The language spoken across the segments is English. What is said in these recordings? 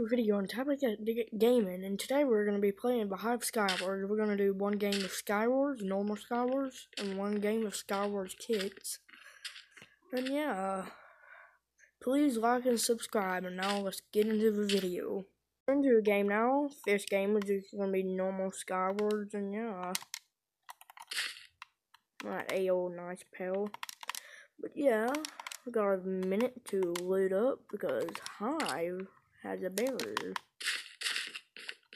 to a video on Tablet Gaming, and today we're going to be playing the Hive Skywars. We're going to do one game of Skywars, normal Skywars, and one game of Skywars Kits. And yeah, uh, please like and subscribe, and now let's get into the video. We're into a game now. This game is just going to be normal Skywars, and yeah. Not a old nice pal. But yeah, we got a minute to load up because Hive has a barrier.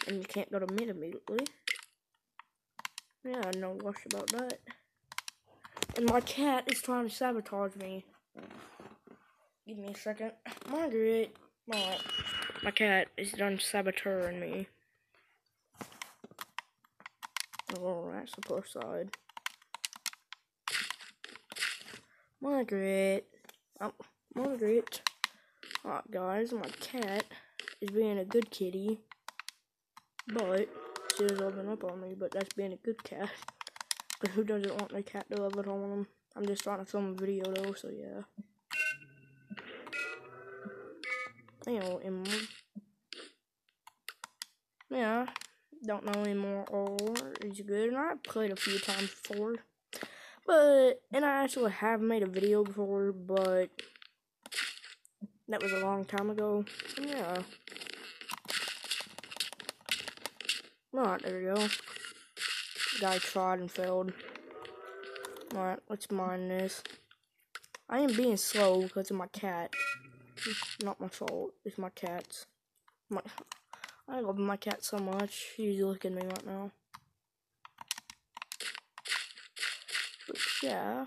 And you can't go to mid immediately. Yeah, no rush about that. And my cat is trying to sabotage me. Give me a second. Margaret! My, my cat is done saboteuring me. Oh, that's the plus side. Margaret. Oh, Margaret. Alright, guys, my cat is being a good kitty. But, she has opened up on me, but that's being a good cat. But who doesn't want their cat to love it on them? I'm just trying to film a video, though, so yeah. Know, anymore. Yeah, don't know anymore or is good. And I've played a few times before. But, and I actually have made a video before, but that was a long time ago. Yeah. Alright, there we go. Guy tried and failed. Alright, let's mine this. I am being slow because of my cat. It's not my fault. It's my cat's. My, I love my cat so much. He's looking at me right now. But yeah.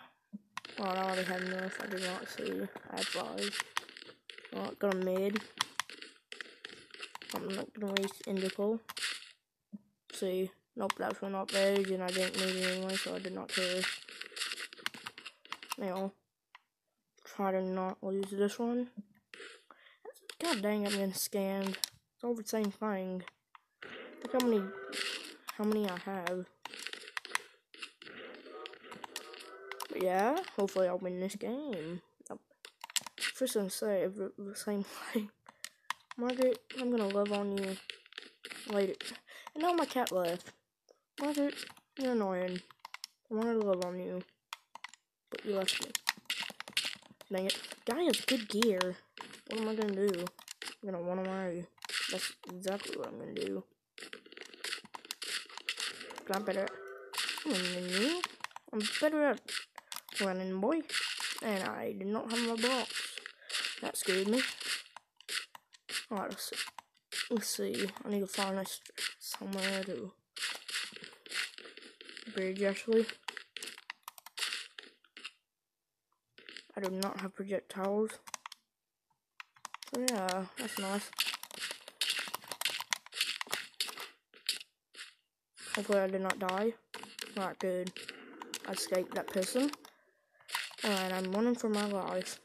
Oh, I already had enough. I did not see. I had five. Not gonna mid. I'm not gonna waste indical. See. Nope, that's one not beige, and I didn't need it anyway, so I did not care. Now, try to not lose this one. God dang, I'm getting scammed. It's all the same thing. Look how many, how many I have. But yeah, hopefully I'll win this game. First and say the same thing. Margaret, I'm gonna love on you later. And now my cat left. Margaret, you're annoying. I wanted to love on you. But you left me. Dang it. Guy has good gear. What am I gonna do? I'm gonna wanna marry you. That's exactly what I'm gonna do. I'm better at running. I'm better at running, boy. And I did not have my box. That scared me. Alright, let's see. Let's see. I need to find this somewhere to bridge actually. I do not have projectiles. So yeah, that's nice. Hopefully I did not die. Alright, good. I escaped that person. And I'm running for my life.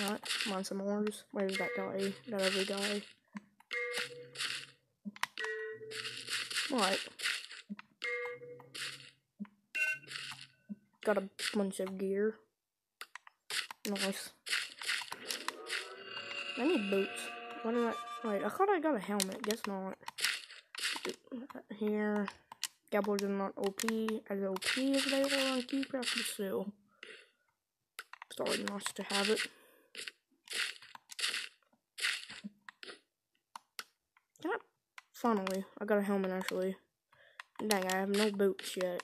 Not on some oars. Where's that guy? That other guy. What? Got a bunch of gear. Nice. I need boots. What did I wait, I thought I got a helmet, guess not. Here. Cowboys are not OP as OP as they are on CubeCraft, but still. Sorry, nice to have it. Finally, I got a helmet actually. Dang, I have no boots yet.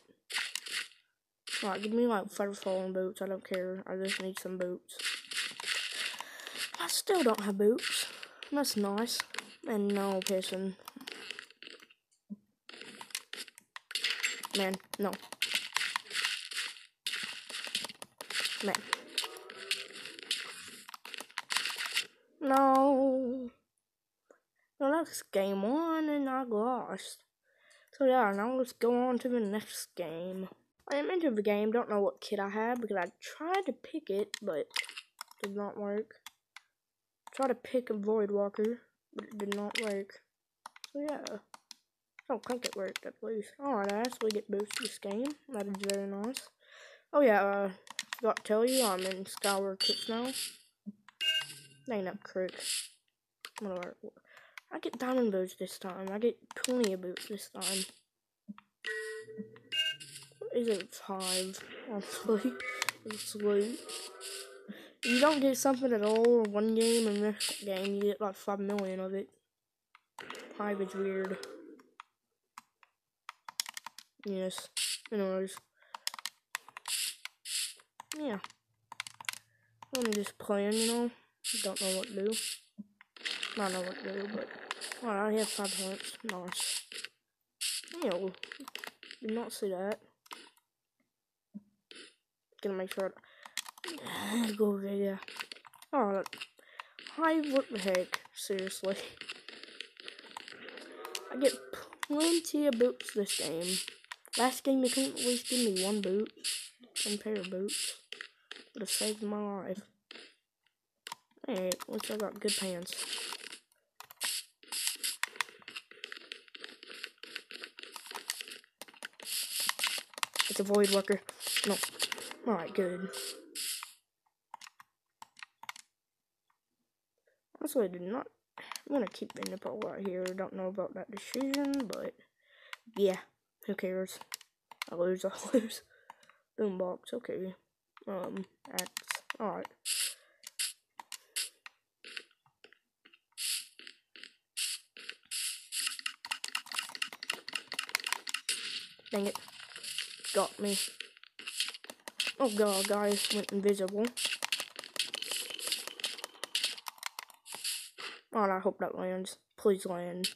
Alright, give me like feather falling boots. I don't care. I just need some boots. I still don't have boots. That's nice. And no pissing. Man, no. Man. No. So that's game one, and I lost. So yeah, now let's go on to the next game. I am into the game, don't know what kit I have, because I tried to pick it, but it did not work. Try to pick a Void Walker, but it did not work. So yeah. I don't think it worked at least. Alright, I actually get boosted this game. That is very nice. Oh yeah, uh, forgot to tell you, I'm in Skywars Kits now. That crick. Whatever. I get diamond boots this time. I get plenty of boots this time. Is it five? Honestly, it's late. You don't get something at all in one game, and this game you get like five million of it. Five is weird. Yes. Anyways. Yeah. I'm just playing, you know. Don't know what to do. I know what to do, but alright, I have five points. Nice. Ew. Did not see that. Gonna make sure I go over there. Oh, alright. Hi, what the heck? Seriously. I get plenty of boots this game. Last game they couldn't at least give me one boot. One pair of boots. Would have saved my life. Hey, at least I got good pants. It's a Void Walker. No. Alright, good. Honestly, I did not. I'm gonna keep the nipple right here. Don't know about that decision, but yeah. Who cares? I lose, I lose. Boombox, okay. Um, axe. Alright. Dang it. Got me. Oh god, guys went invisible. Oh, I hope that lands. Please land.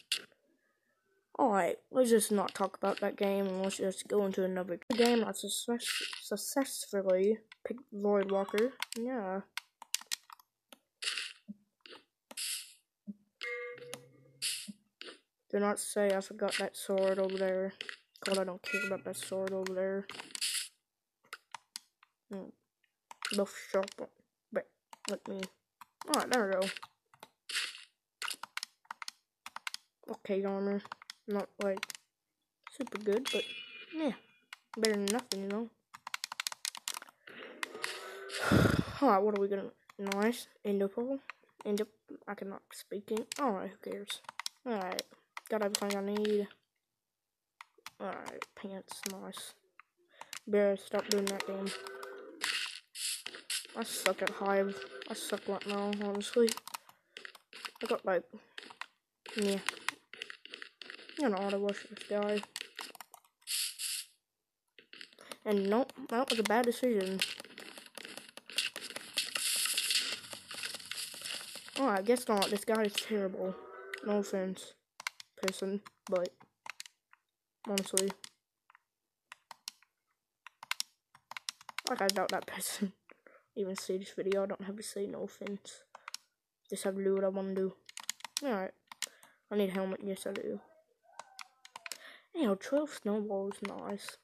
Alright, let's just not talk about that game and let's just go into another game I success successfully picked Void Walker. Yeah. Do not say I forgot that sword over there. God, I don't care about that sword over there. Hmm. Both sharp, but let me. Alright, there we go. Okay, armor. Not like super good, but yeah, better than nothing, you know. Alright, what are we gonna? Nice. End Endopole. End up. I cannot speaking. Alright, who cares? Alright, got everything I need. Alright, pants, nice. Bear, stop doing that game. I suck at Hive. I suck right now, honestly. I got like, yeah. I'm gonna auto rush this guy. And nope, that was a bad decision. I guess not. This guy is terrible. No offense, person, but honestly. Like, I doubt that person even see this video. I don't have to say no offense. Just have to do what I want to do. Alright. I need a helmet. Yes, I do. Know, 12 snowballs, nice.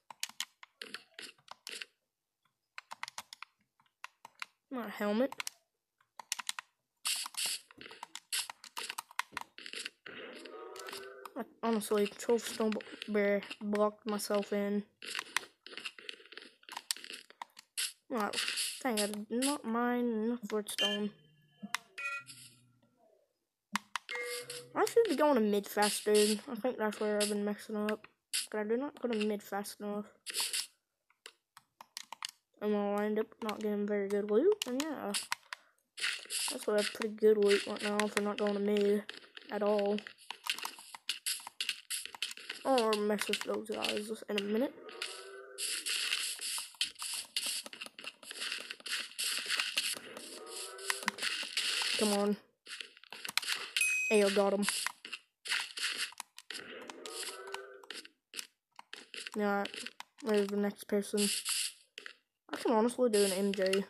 My helmet. Honestly, 12 snowball bear blocked myself in. Alright, dang, I did not mind enough redstone. I should be going to mid fast, dude. I think that's where I've been messing up. But I do not go to mid fast enough. And I'll end up not getting very good loot. And yeah. That's why I have pretty good loot right now for not going to mid at all. Oh, or mess with those guys in a minute. Come on. Ayo, got him. Yeah, where's the next person? I can honestly do an MJ.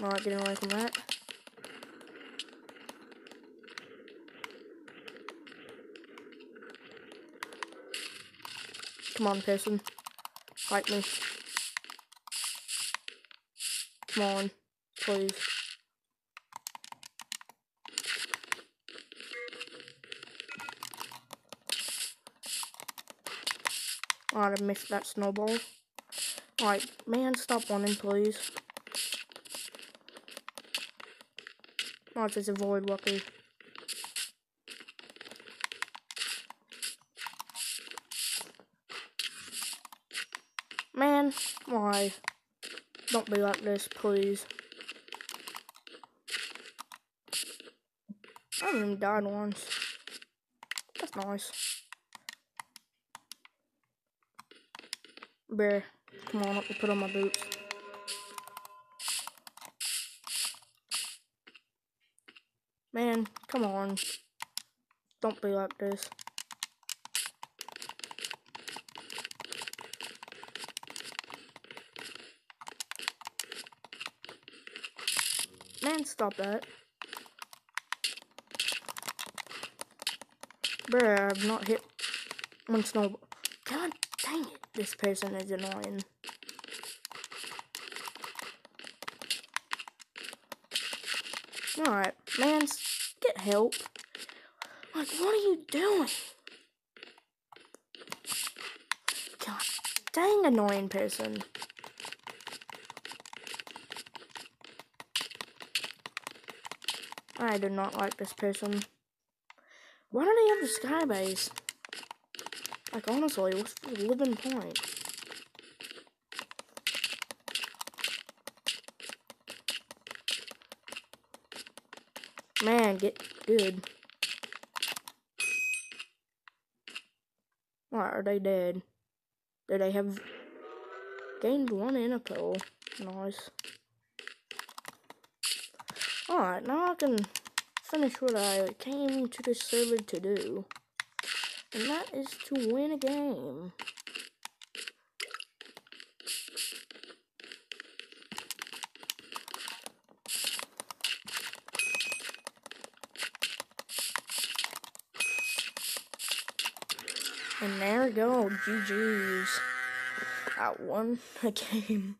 Not getting away from that. Come on, person. Fight me. Come on. Please. Alright, I missed that snowball. Alright, man, stop running, please. Watch this avoid Lucky. Man, Don't be like this, please. I haven't even died once. That's nice. Bear, come on, let me put on my boots. Man, come on. Don't be like this. Man, stop that. Bruh, I've not hit one snowball. God dang it, this person is annoying. Alright, man, get help. Like, what are you doing? God dang annoying person. I do not like this person. Why don't they have the sky base? Like, honestly, what's the living point? Man, get good. Why are they dead? Do they have gained one in a pill? Nice. Now I can finish what I came to this server to do. And that is to win a game. And there we go, GG's. I won a game.